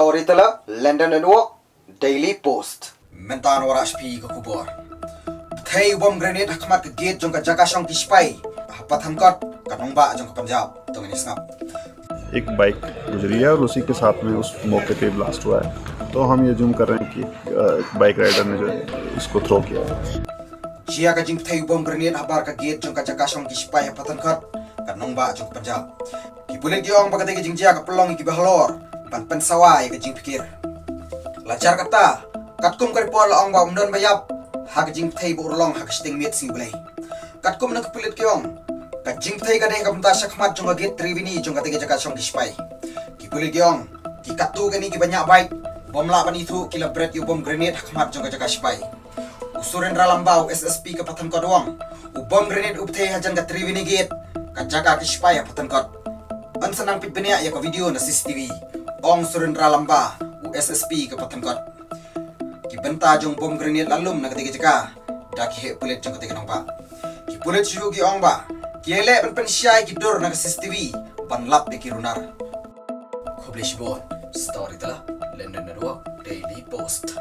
ستوري تلا and Walk Daily Post mentan wara spi ka kubor thei bomb grenade khmat ka gate jong ka jaga shang ki spai patham kar kanong ba jong ka punjab tong ni snap एक bike गुजरी है और उसी के साथ में उस मौके पे ब्लास्ट हुआ है तो हम ये जूम कर रहे हैं कि बाइक राइडर ने जो इसको थ्रो किया जिया का जिंग थाई बम ग्रेनेड हबार का गेट जोंका जका शों की सिपाही पतन कर का नोंबा जों पंजाब की बुलेट योंग बगदे के जिंग जिया का पलोंग की बहलोर ban pen sawai ka jing pikir. Lajar kata kat kum kari pol ong ba umdon bayap ha ka jing thei bu urlong ha ka sting miet sing bulai. Kat kum na ka pilit ki ong ka jing thei ka dei ka penta shakmat jong ka gate trivini jong ka tege jaka shong ki spai ki bulet ki ong ki katu ka ni ki banyak baik bom la ban itu ki la bret yu bom grenade hakmat jong ka jaka spai usuren ralambau SSP ke patan kod wong u bom grenade upte hajan ka trivini gate ka jaga ki spai ya patan kod an sanang pit benia ya ka video na CCTV ong Surendra ralamba USSP ke kot kibenta jong bom grenade lalum na ketika jeka. Dak he pulit jong ketika nong ba ki ong ba kele pen syai ki na sistiwi ban lap runar. Khoblish story telah london daily post.